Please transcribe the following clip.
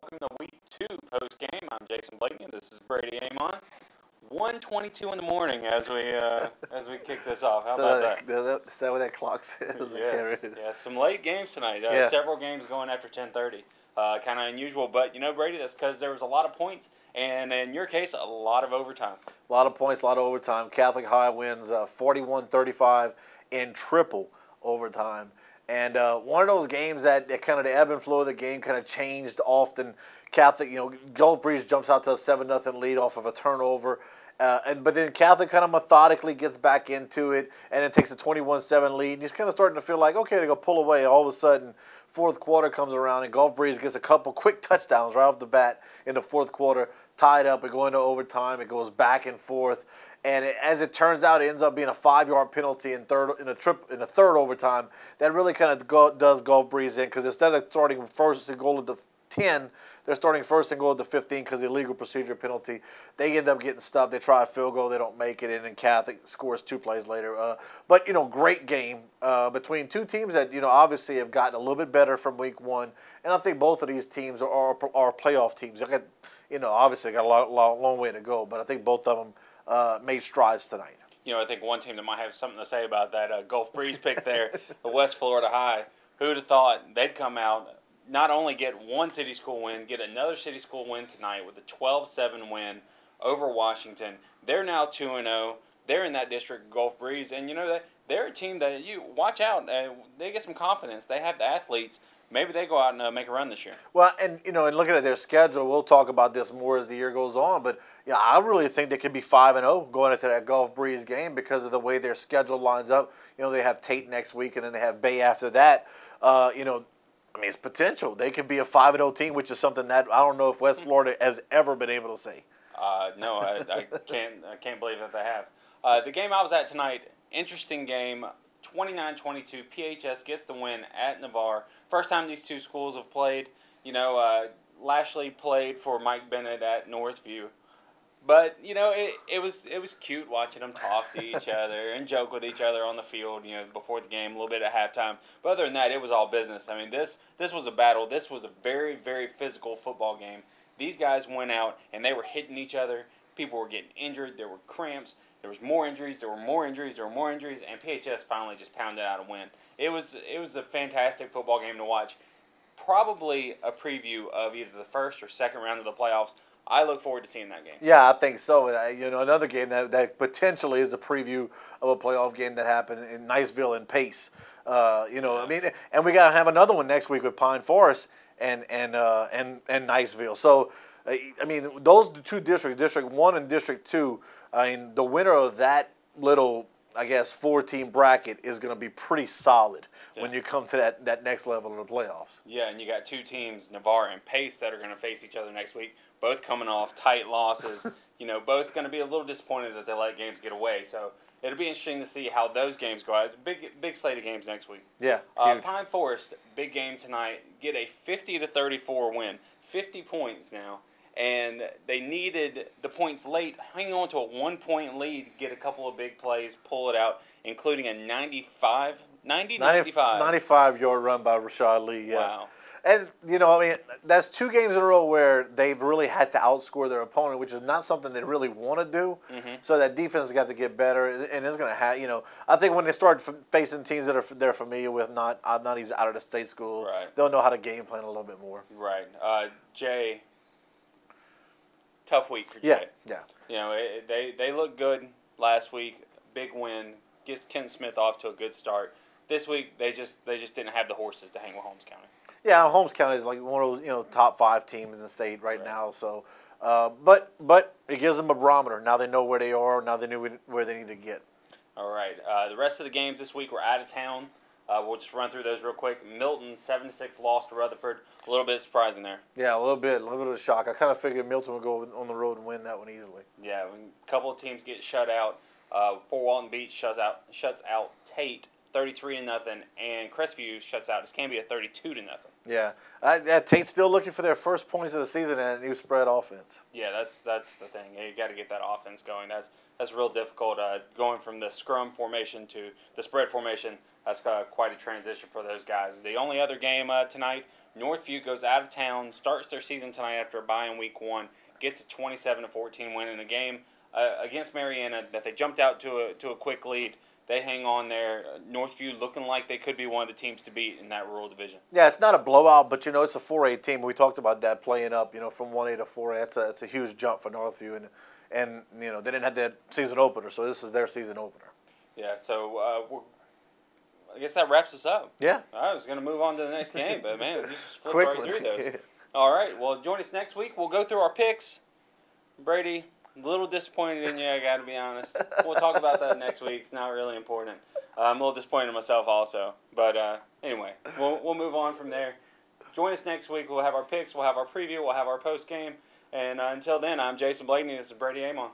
Welcome to week two post game. I'm Jason Blakeney. This is Brady Aymond. 1:22 in the morning as we uh, as we kick this off. How so about that? that, Is that what that clock says? Yeah, yeah, some late games tonight. Uh, Yeah. Several games going after 10:30. Uh, kind of unusual, but you know, Brady, that's because there was a lot of points, and in your case, a lot of overtime. A lot of points, a lot of overtime. Catholic High wins uh, 41-35 in triple overtime. And uh, one of those games that, that kind of the ebb and flow of the game kind of changed often. Catholic, you know, Gulf Breeze jumps out to a 7 nothing lead off of a turnover. Uh, and But then Catholic kind of methodically gets back into it and it takes a 21-7 lead. And he's kind of starting to feel like, okay, they go pull away. All of a sudden, fourth quarter comes around and Gulf Breeze gets a couple quick touchdowns right off the bat in the fourth quarter, tied up and going to overtime. It goes back and forth. And it, as it turns out, it ends up being a five-yard penalty in third in a trip in the third overtime. That really kind of go, does Gulf Breeze in because instead of starting first and goal at the 10, they're starting first and goal at the 15 because the illegal procedure penalty. They end up getting stuffed. They try a field goal, they don't make it, and then Catholic scores two plays later. Uh, but you know, great game uh, between two teams that you know obviously have gotten a little bit better from week one, and I think both of these teams are are, are playoff teams. They got, you know, obviously got a long, long way to go, but I think both of them uh, made strides tonight. You know, I think one team that might have something to say about that uh, Gulf Breeze pick there, the West Florida High. Who'd have thought they'd come out, not only get one city school win, get another city school win tonight with a 12-7 win over Washington. They're now 2 0. They're in that district, Gulf Breeze, and you know that they're a team that you watch out. Uh, they get some confidence. They have the athletes. Maybe they go out and uh, make a run this year. Well, and you know, and looking at their schedule, we'll talk about this more as the year goes on. But yeah, I really think they could be five and zero going into that Gulf Breeze game because of the way their schedule lines up. You know, they have Tate next week, and then they have Bay after that. Uh, you know, I mean, it's potential. They could be a five and zero team, which is something that I don't know if West Florida has ever been able to say. Uh, no, I, I can't. I can't believe that they have. Uh, the game I was at tonight, interesting game. 29-22, PHS gets the win at Navarre. First time these two schools have played. You know, uh, Lashley played for Mike Bennett at Northview, but you know, it, it was it was cute watching them talk to each other and joke with each other on the field. You know, before the game, a little bit at halftime. But other than that, it was all business. I mean, this this was a battle. This was a very very physical football game. These guys went out and they were hitting each other. People were getting injured. There were cramps. There was more injuries. There were more injuries. There were more injuries, and PHS finally just pounded out a win. It was it was a fantastic football game to watch. Probably a preview of either the first or second round of the playoffs. I look forward to seeing that game. Yeah, I think so. And, uh, you know, another game that, that potentially is a preview of a playoff game that happened in Niceville and Pace. Uh, you know, I mean, and we got to have another one next week with Pine Forest and and uh, and and Niceville. So, I mean, those two districts, District One and District Two. I mean, the winner of that little, I guess, four-team bracket is going to be pretty solid when you come to that that next level of the playoffs. Yeah, and you got two teams, Navarre and Pace, that are going to face each other next week. Both coming off tight losses. you know, both going to be a little disappointed that they let games get away. So it'll be interesting to see how those games go. A Big, big slate of games next week. Yeah, Uh. Pine Forest, big game tonight. Get a 50 to 34 win. 50 points now. And they needed the points late, hang on to a one point lead, get a couple of big plays, pull it out, including a 95, 90, 95. 95 yard run by Rashad Lee. Yeah. Wow. And you know, I mean, that's two games in a row where they've really had to outscore their opponent, which is not something they really want to do. Mhm. So that defense has got to get better, and it's going to have. You know, I think when they start f- facing teams that are f- they're familiar with, not uh, not these out of the state school, Right. they'll know how to game plan a little bit more. Right. Uh, Jay, tough week for Yeah, Jay. yeah, You know, it, they they looked good last week. Big win. Gets Kent Smith off to a good start. This week they just they just didn't have the horses to hang with Holmes County. yeah. Holmes County is like one of those you know top five teams in the state right, Right. now. So, uh, but but it gives them a barometer. Now they know where they are. Now they knew where they need to get. All right. Uh, the rest of the games this week were out of town. Uh, we'll just run through those real quick. Milton seven six lost to Rutherford. A little bit surprising there. Yeah, a little bit, a little bit of a shock. I kind of figured Milton would go on the road and win that one easily. Yeah, when a couple of teams get shut out. Uh, Fort Walton Beach shuts out shuts out Tate thirty three to nothing, and Crestview shuts out Escambia thirty two to nothing. Yeah, Tate's still looking for their first points of the season and a new spread offense. Yeah, that's that's the thing. You got to get that offense going. That's that's real difficult. Uh, going from the scrum formation to the spread formation, that's uh, quite a transition for those guys. The only other game uh, tonight Northview goes out of town, starts their season tonight after a bye in week one, gets a 27 to 14 win in a game uh, against Marianna that they jumped out to a to a quick lead. They hang on there. Uh, Northview looking like they could be one of the teams to beat in that rural division. Yeah, it's not a blowout, but you know it's a 4A team. We talked about that playing up, you know, from 1A to 4A. That's a, that's a huge jump for Northview, and and you know they didn't have that season opener, so this is their season opener. Yeah, so uh, I guess that wraps us up. Yeah. I was going to move on to the next game, but man, just flipped Quick right through those. All right, well, join us next week. We'll go through our picks. Brady, a little disappointed in you, I got to be honest. We'll talk about that next week. It's not really important. Uh, I'm a little disappointed in myself also. But uh, anyway, we'll, we'll move on from there. Join us next week. We'll have our picks, we'll have our preview, we'll have our post game. And uh, until then, I'm Jason Blakeney. This is Brady Aymond.